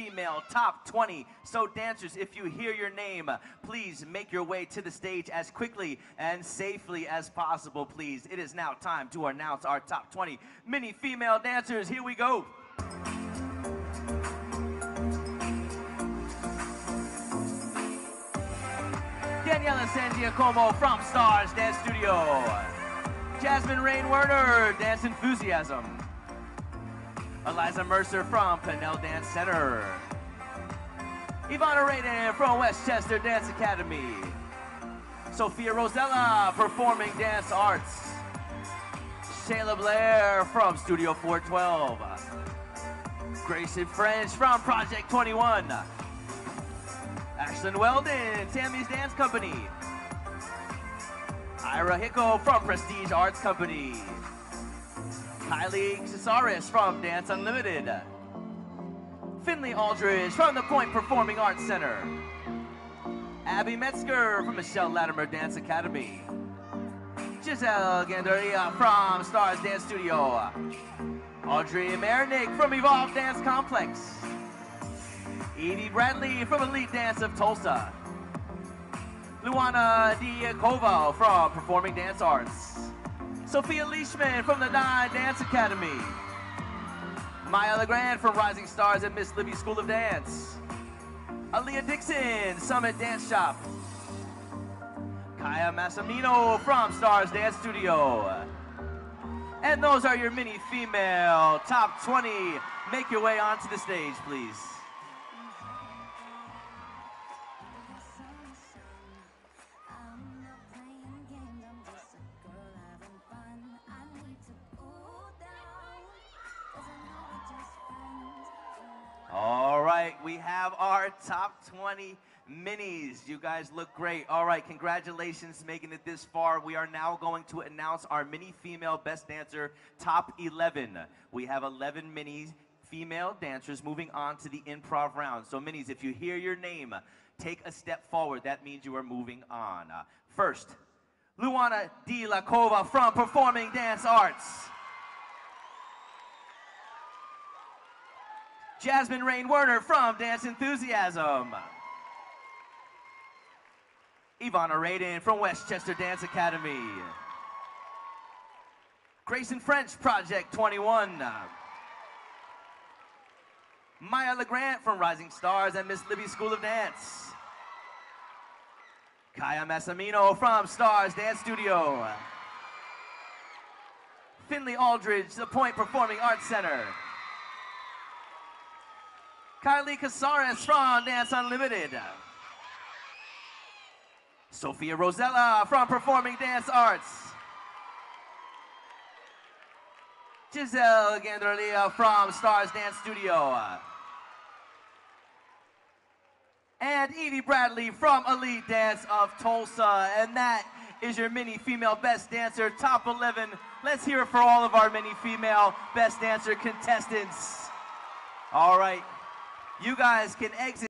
female top 20. So dancers, if you hear your name, please make your way to the stage as quickly and safely as possible, please. It is now time to announce our top 20 mini female dancers. Here we go. Daniela San Giacomo from Stars Dance Studio. Jasmine Rain Werner, Dance Enthusiasm. Eliza Mercer from Pinnell Dance Center. Ivana Raiden from Westchester Dance Academy. Sophia Rosella, Performing Dance Arts. Shayla Blair from Studio 412. Grayson French from Project 21. Ashlyn Weldon, Tammy's Dance Company. Ira Hicko from Prestige Arts Company. Kylie Cesaris from Dance Unlimited. Finley Aldridge from the Point Performing Arts Center. Abby Metzger from Michelle Latimer Dance Academy. Giselle Gandaria from Stars Dance Studio. Audrey Marinick from Evolve Dance Complex. Edie Bradley from Elite Dance of Tulsa. Luana Diakova from Performing Dance Arts. Sophia Leishman from the Nine Dance Academy. Maya LeGrand from Rising Stars at Miss Libby School of Dance. Aaliyah Dixon, Summit Dance Shop. Kaya Massimino from Stars Dance Studio. And those are your mini female top 20. Make your way onto the stage, please. Right, we have our top 20 minis. You guys look great. All right, congratulations making it this far. We are now going to announce our mini female best dancer top 11. We have 11 mini female dancers moving on to the improv round. So minis, if you hear your name, take a step forward. That means you are moving on. Uh, first, Luana D. Lakova from Performing Dance Arts. Jasmine Rain Werner from Dance Enthusiasm. Ivana Raiden from Westchester Dance Academy. Grayson French, Project 21. Maya LeGrant from Rising Stars and Miss Libby School of Dance. Kaya Massimino from Stars Dance Studio. Finley Aldridge, The Point Performing Arts Center. Kylie Casares from Dance Unlimited. Sophia Rosella from Performing Dance Arts. Giselle Gandralia from Stars Dance Studio. And Edie Bradley from Elite Dance of Tulsa. And that is your mini female best dancer, top 11. Let's hear it for all of our mini female best dancer contestants. All right. You guys can exit.